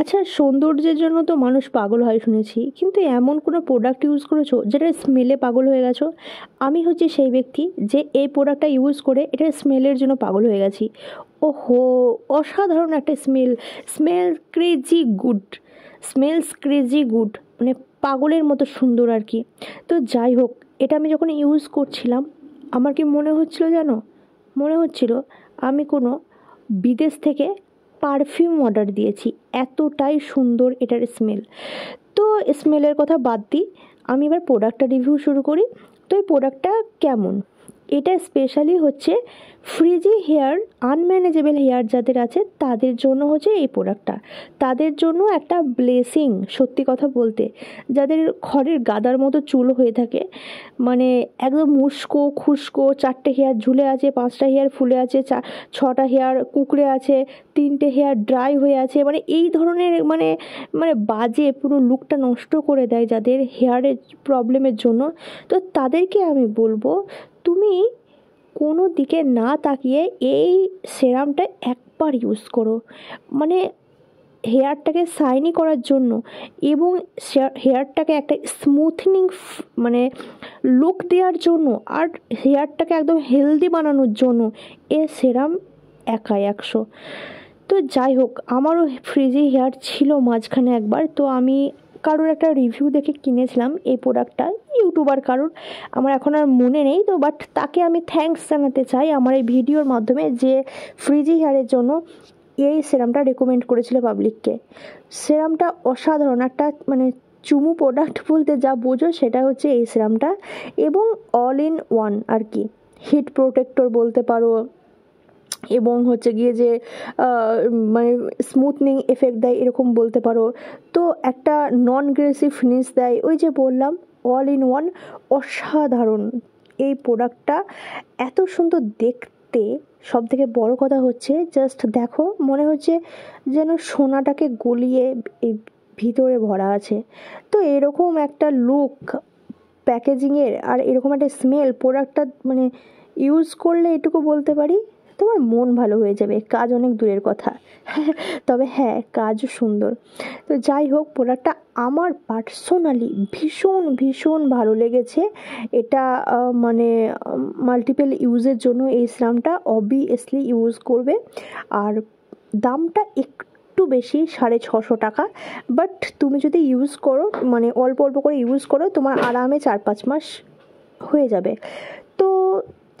আচ্ছা সৌন্দর্যের জন্য তো মানুষ পাগল হয় শুনেছি। কিন্তু এমন কোনো প্রোডাক্ট ইউজ করেছ যেটা স্মেলে পাগল হয়ে গেছো? আমি হচ্ছি সেই ব্যক্তি যে এই প্রোডাক্টটা ইউজ করে এটা স্মেলের জন্য পাগল হয়ে গেছি। ওহো, অসাধারণ একটা smell smell crazy good smells crazy good মানে পাগলের মতো সুন্দর আর কি। তো যাই হোক, এটা আমি যখন ইউজ করছিলাম, আমার কি মনে হচ্ছিল জানো? মনে হচ্ছিল আমি কোনো বিদেশ থেকে পারফিউম অর্ডার দিয়েছি। এতটাই সুন্দর এটার স্মেল তো স্মেলের কথা বাদ দিই, আমি এবার প্রোডাক্টটা রিভিউ শুরু করি। তো এই প্রোডাক্টটা কেমন? এটা স্পেশালি হচ্ছে ফ্রিজি হেয়ার আনম্যানেজেবল হেয়ার যাদের আছে, তাদের জন্য হচ্ছে এই প্রোডাক্টটা তাদের জন্য একটা ব্লেসিং সত্যি কথা বলতে। যাদের খড়ের গাদার মতো চুল হয়ে থাকে মানে একদম মুস্কো, খুস্কো, চারটে হেয়ার ঝুলে আছে, পাঁচটা হেয়ার ফুলে আছে, চা, ছটা হেয়ার কুকড়ে আছে, তিনটে হেয়ার ড্রাই হয়ে আছে মানে এই ধরনের মানে মানে বাজে পুরো লুকটা নষ্ট করে দেয় যাদের হেয়ারের প্রবলেমের জন্য। তো তাদেরকে আমি বলব তুমি কোনো দিকে না তাকিয়ে এই সেরামটা একবার ইউজ করো। মানে হেয়ারটাকে শাইনি করার জন্য এবং হেয়ারটাকে একটা স্মুথনিং মানে লুক দেওয়ার জন্য আর হেয়ারটাকে একদম হেলদি বানানোর জন্য এ সেরাম একাই একশো। তো যাই হোক, আমারও ফ্রিজি হেয়ার ছিল মাঝখানে একবার। তো আমি কারোর একটা রিভিউ দেখে কিনেছিলাম এই প্রোডাক্টটা ইউটিউবার কারণ আমার এখন আর মনে নেই, তো বাট তাকে আমি থ্যাঙ্কস জানাতে চাই আমার এই ভিডিওর মাধ্যমে যে ফ্রিজি হেয়ারের জন্য এই সেরামটা রেকমেন্ড করেছিল পাবলিককে সেরামটা অসাধারণ একটা মানে চুমু প্রোডাক্ট বলতে যা বোঝো সেটা হচ্ছে এই সেরামটা এবং অল ইন ওয়ান আর কি। হিট প্রোটেক্টর বলতে পারো এবং হচ্ছে গিয়ে যে মানে স্মুথনিং এফেক্ট দেয় এরকম বলতে পারো। তো একটা নন গ্রেসিভ ফিনিশ দেয়, ওই যে বললাম অল ইন ওয়ান অসাধারণ। এই প্রোডাক্টটা এত সুন্দর দেখতে সব থেকে বড়ো কথা হচ্ছে জাস্ট দেখো, মনে হচ্ছে যেন সোনাটাকে গলিয়ে এই ভিতরে ভরা আছে। তো এরকম একটা লুক প্যাকেজিংয়ের আর এরকম একটা স্মেল প্রোডাক্টটা মানে ইউজ করলে এটুকু বলতে পারি? তোমার মন ভালো হয়ে যাবে। কাজ অনেক দূরের কথা। তবে হ্যাঁ কাজও সুন্দর। তো যাই হোক, প্রোডাক্টটা আমার পার্সোনালি ভীষণ ভীষণ ভালো লেগেছে। এটা মানে মাল্টিপল ইউজের জন্য এই সিরামটা অবভিয়াসলি ইউজ করবে। আর দামটা একটু একটু বেশি, সাড়ে ছশো টাকা। বাট তুমি যদি ইউজ করো মানে অল্প অল্প করে ইউজ করো, তোমার আরামে চার পাঁচ মাস হয়ে যাবে।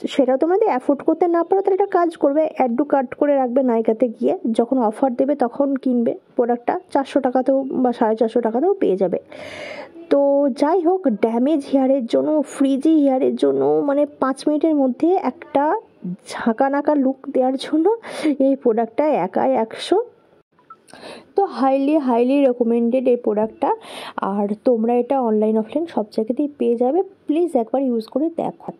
তো সেটা তোমাদের অ্যাফোর্ড করতে না পারো, তাহলে একটা কাজ করবে অ্যাড অ্যাডু কাট করে রাখবে নাইকাতে গিয়ে, যখন অফার দেবে তখন কিনবে প্রোডাক্টটা চারশো টাকাতেও বা সাড়ে চারশো টাকাতেও পেয়ে যাবে। তো যাই হোক ড্যামেজ হেয়ারের জন্য ফ্রিজি হেয়ারের জন্য মানে পাঁচ মিনিটের মধ্যে একটা নাকা লুক দেওয়ার জন্য এই প্রোডাক্টটা একাই একশো। তো হাইলি হাইলি রেকমেন্ডেড এই প্রোডাক্টটা আর তোমরা এটা অনলাইন অফলাইন সব জায়গাতেই পেয়ে যাবে। প্লিজ একবার ইউজ করে দেখো।